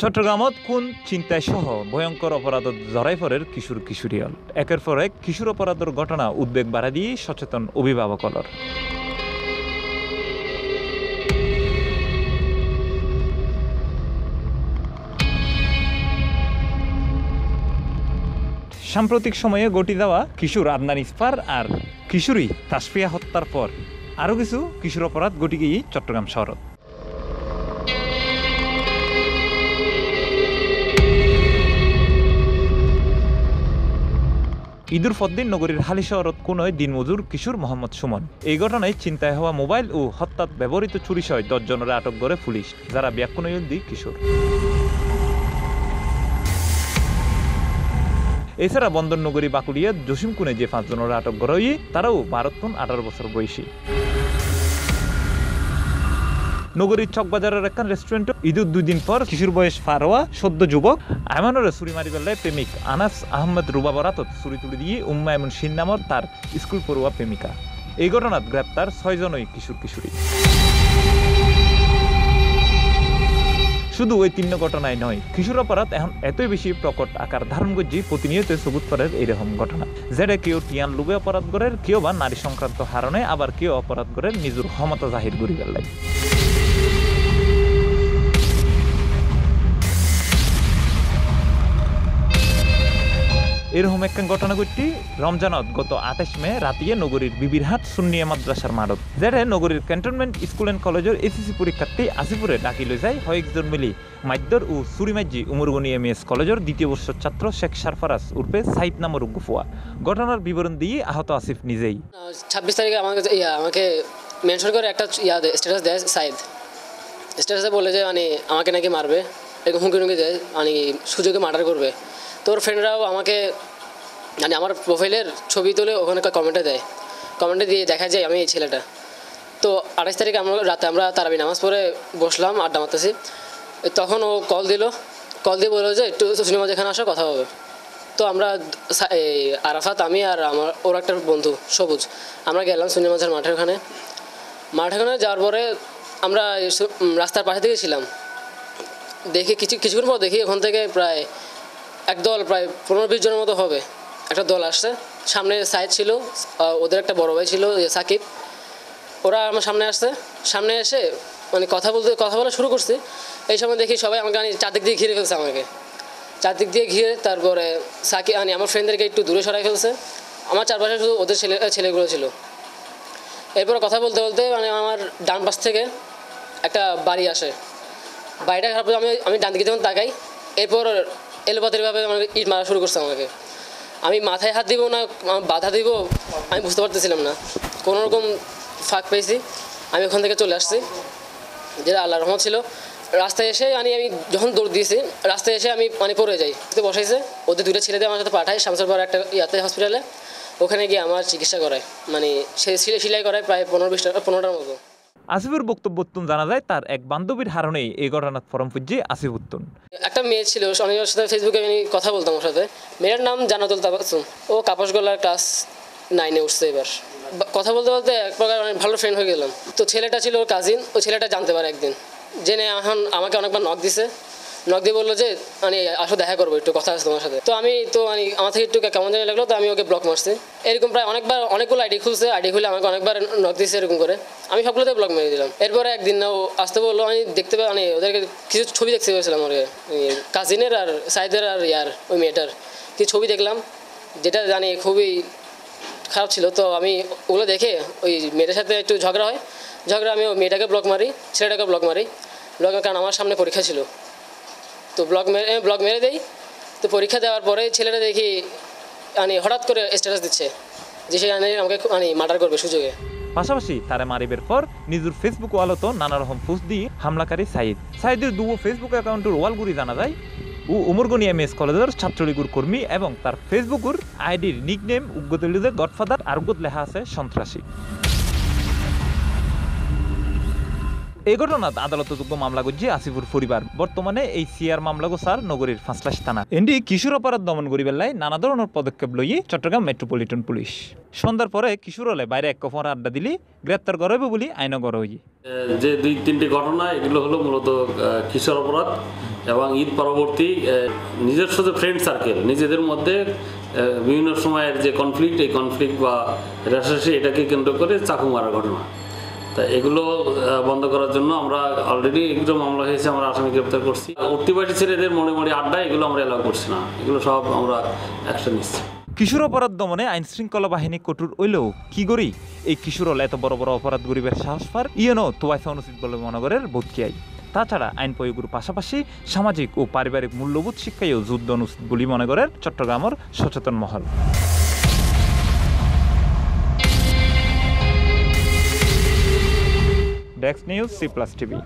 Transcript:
চট্টগ্রামত কোন চিন্তায় সহ ভয়ঙ্কর অপরাধত জড়াই পরের কিশোর কিশোরীয়ল একের পর এক কিশোর অপরাধের ঘটনা উদ্বেগ বাড়া দিয়ে সচেতন অভিভাবকলর সাম্প্রতিক সময়ে গটি দেওয়া কিশোর আদনান ইস্পার আর কিশোরী তাসফিয়া হত্যার পর আরও কিছু কিশোর অপরাধ গটি গিয়ে চট্টগ্রাম শহরত ঈদুর ফদ্দিন নগরীর হালি শহরত দিন দিনমজুর কিশোর মোহাম্মদ সুমন। এই ঘটনায় চিন্তায় হওয়া মোবাইল ও হত্যাত ব্যবহৃত চুরি সহ দশজনের আটক করে পুলিশ। যারা ব্যাকুনয়ন্দি কিশোর। এছাড়া বন্দর নগরী বাকুড়িয়া জসিম কুনে যে পাঁচজনের আটক করা তারাও ভারতক্ষণ আঠারো বছর বয়সী। নগরীর চকবাজারের একখান রেস্টুরেন্ট ঈদের দুই দিন পর কিশোর বয়স ফারোয়া, সদ্য যুবক। আয়মানের চুরি মারি বেলায় প্রেমিক আনাস আহমেদ রুবা বরাতত চুরি তুলি দিয়ে উম্মা এমন সিন নামর তার স্কুল পড়ুয়া প্রেমিকা। এই ঘটনাত গ্রেপ্তার ছয়জনই কিশোর কিশোরী। শুধু ওই তিন ঘটনায় নয়, কিশোর অপরাধ এখন এতই বেশি প্রকট আকার ধারণ করছে প্রতিনিয়ত সবুত করার এইরকম ঘটনা। যেটা কেউ টিয়ান লুবে অপরাধ করের কেউ বা নারী সংক্রান্ত হারণে আবার কেউ অপরাধ করের নিজের ক্ষমতা জাহির করি বেলায় এরকম একটা ঘটনা ঘটটি রমজানত গত আঠাশ মে রাতিয়ে নগরীর বিবিরহাট সুন্নিয়া মাদ্রাসার মারত যেটা নগরীর ক্যান্টনমেন্ট স্কুল অ্যান্ড কলেজের এসিসি পরীক্ষার্থী আসিপুরে ডাকি লৈ যায় কয়েকজন মিলি। মাদ্যর ও সুরিমাজ্জি উমরগনি এম এস কলেজের দ্বিতীয় বর্ষের ছাত্র শেখ সারফারাজ উর্ফে সাইদ নামর গুফুয়া ঘটনার বিবরণ দিয়ে আহত আসিফ নিজেই। ছাব্বিশ তারিখে আমাকে আমাকে মেনশন করে একটা ইয়া স্ট্যাটাস দেয় সাইদ। স্ট্যাটাসে বলে যে মানে আমাকে নাকি মারবে, এরকম হুমকি হুমকি দেয় মানে সুযোগে মার্ডার করবে। তোর ফ্রেন্ডরাও আমাকে মানে আমার প্রোফাইলের ছবি তুলে ওখানে কমেন্টে দেয়। কমেন্টে দিয়ে দেখা যায় আমি এই ছেলেটা। তো আঠাশ তারিখে আমরা রাতে আমরা তারাবি নামাজ পড়ে বসলাম, আড্ডা মারতেছি। তখন ও কল দিল। কল দিয়ে বলল যে, একটু সিনেমা যেখানে আসো, কথা হবে। তো আমরা আরাফাত, আমি আর আমার, ওর একটা বন্ধু, সবুজ, আমরা গেলাম সুনিয়া মাঝার মাঠের ওখানে। মাঠের ওখানে যাওয়ার পরে আমরা রাস্তার পাশে থেকে ছিলাম। দেখি কিছু, কিছুক্ষণ পর দেখি ওখান থেকে প্রায় একদল, প্রায় পনেরো বিশ জনের মতো হবে। একটা দল আসছে। সামনে সাইড ছিল ওদের একটা বড় ভাই ছিল সাকিব। ওরা আমার সামনে আসছে। সামনে এসে মানে কথা বলতে, কথা বলা শুরু করছি। এই সময় দেখি সবাই আমাকে মানে চারদিক দিয়ে ঘিরে ফেলছে আমাকে। চারদিক দিয়ে ঘিরে, তারপরে সাকিব মানে আমার ফ্রেন্ডদেরকে একটু দূরে সরাই ফেলছে। আমার চারপাশে শুধু ওদের ছেলে ছেলেগুলো ছিল। এরপর কথা বলতে বলতে মানে আমার ডান পাশ থেকে একটা বাড়ি আসে। বাড়িটা খারাপ আমি আমি ডান দিকে যখন তাকাই, এরপর এলোপাতিরভাবে আমাকে ইট মারা শুরু করছে আমাকে। আমি মাথায় হাত দিব না বাধা দিব, আমি বুঝতে পারতেছিলাম না। কোনো রকম ফাঁক পেয়েছি। আমি ওখান থেকে চলে আসছি, যেটা আল্লাহ রহমত ছিল। রাস্তায় এসে মানে আমি যখন দৌড় দিয়েছি, রাস্তায় এসে আমি মানে পড়ে যাই। তো বসাইছে, ওদের দুটো ছেলেদের আমার সাথে পাঠায় শামসারপাড়া একটা ইয়াতে হসপিটালে ওখানে গিয়ে আমার চিকিৎসা করায়। মানে সে সিলাই করায় প্রায় পনেরো বিশটা পনেরোটার মতো। আসিফের বক্তব্য উত্তম জানা যায়, তার এক বান্ধবীর হারণেই এই ঘটনার ফরম পুজ্যে আসিফ উত্তন একটা মেয়ে ছিল অনেকের সাথে ফেসবুকে আমি কথা বলতাম ওর সাথে। মেয়ের নাম জানাতুল তাবাসুম ও কাপাসগোলার ক্লাস নাইনে উঠছে এবার। কথা বলতে বলতে এক প্রকার অনেক ভালো ফ্রেন্ড হয়ে গেলাম। তো ছেলেটা ছিল ওর কাজিন ও ছেলেটা জানতে পারে একদিন। জেনে এখন আমাকে অনেকবার নক দিছে। নক দিয়ে বলল যে মানে আসো, দেখা করব, একটু কথা আছে তোমার সাথে। তো আমি, তো মানে আমার থেকে একটু কেমন জানি লাগল, তো আমি ওকে ব্লক মারছি। এরকম প্রায় অনেকবার, অনেকগুলো আইডি খুলছে আইডি খুলে আমাকে অনেকবার নক দিছে এরকম করে। আমি সবগুলোতে ব্লক মেরে দিলাম। এরপরে একদিন না ও আসতে বলল আমি দেখতে পাই মানে ওদেরকে কিছু ছবি দেখতে পেয়েছিলাম ওর কাজিনের আর সাইদের আর ইয়ার, ওই মেয়েটার। কিছু ছবি দেখলাম, যেটা জানি খুবই খারাপ ছিল। তো আমি ওগুলো দেখে ওই মেয়েটার সাথে একটু ঝগড়া হয়। ঝগড়া, আমি ওই মেয়েটাকে ব্লক মারি, ছেলেটাকে ব্লক মারি। ব্লক কারণ আমার সামনে পরীক্ষা ছিল। তো ব্লক মেরে ব্লক মেরে দেই। তো পরীক্ষা দেওয়ার পরে ছেলেটা দেখি মানে হঠাৎ করে স্ট্যাটাস দিচ্ছে যে সে আমাকে মানে মার্ডার করবে সুযোগে। পাশাপাশি তারা মারিবের পর নিজের ফেসবুক ওয়ালতো নানা রকম পোস্ট দিয়ে হামলাকারী সাইদ। সাইদের দুও ফেসবুক অ্যাকাউন্টের ওয়ালগুলি জানা যায়। ও উমরগনি এম এস কলেজের ছাত্রলীগুর কর্মী এবং তার ফেসবুকের আইডির নিকনেম উগ্গতলিদের গডফাদার আর উগ্গত লেখা আছে সন্ত্রাসী। এই ঘটনাত আদালতযোগ্য মামলা করছে আসিফুর পরিবার। বর্তমানে এই সিআর মামলা গোসার নগরীর ফাঁসলাস থানা। এন্ডি কিশোর অপরাধ দমন করিবার লাই নানা ধরনের পদক্ষেপ লইয়ে চট্টগ্রাম মেট্রোপলিটন পুলিশ। সন্ধ্যার পরে কিশোর হলে বাইরে এক কফর আড্ডা দিলি, গ্রেপ্তার করাইবে বলি আইন গড় যে দুই তিনটি ঘটনা, এগুলো হলো মূলত কিশোর অপরাধ এবং ঈদ পরবর্তী নিজস্ব যে ফ্রেন্ড সার্কেল নিজেদের মধ্যে বিভিন্ন সময়ের যে কনফ্লিক্ট এই কনফ্লিক্ট বা রেশারেশি এটাকে কেন্দ্র করে চাকু মারা ঘটনা। তা এগুলো বন্ধ করার জন্য আমরা অলরেডি এগুলো মামলা হয়েছে, আমরা আসামি গ্রেপ্তার করছি। উঠতি বাড়ি ছেড়ে এদের মনে মনে আড্ডা, এগুলো আমরা এলাও করছি না। এগুলো সব আমরা অ্যাকশন নিচ্ছি। কিশোর অপরাধ দমনে আইন শৃঙ্খলা বাহিনী কঠোর হইলেও কি করি? এই কিশোর হলে এত বড় বড় অপরাধ গরিবের সাহস পার? ইয়েনও তোয়াইসা অনুচিত বলে মনে করের বোধকিয়াই। তাছাড়া আইন প্রয়োগের পাশাপাশি সামাজিক ও পারিবারিক মূল্যবোধ শিক্ষায়ও যুদ্ধ অনুচিত বলে মনে করেন চট্টগ্রামের সচেতন মহল। desk news C plus TV